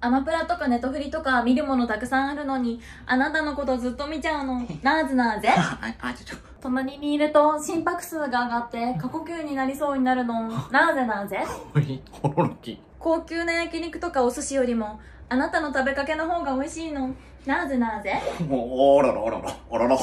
アマプラとかネトフリとか見るものたくさんあるのに、あなたのことずっと見ちゃうの。なーずなーぜ。隣にいると心拍数が上がって過呼吸になりそうになるの。なーぜ？なーぜ。高級な焼肉とかお寿司よりも、あなたの食べかけの方が美味しいの。なーぜな ーぜ。おららららららら。